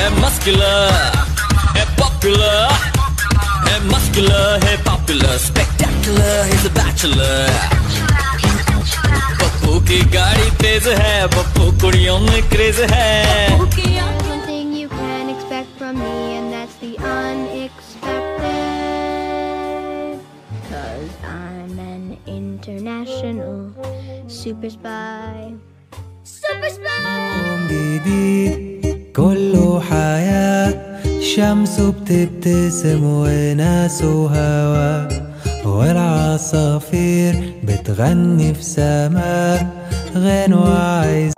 Hey muscular, hey popular. Hey muscular, hey popular. Spectacular, he's a bachelor. Pappu की गाड़ी तेज है पप्पू कुड़ियों में क्रेज है One thing you can expect from me and that's the unexpected. Cause I'm an international super spy. Super spy! Mom, baby كله حياة شمسه بتبتسم وناسه هوا والعصافير بتغني في سماء غنوة عايزة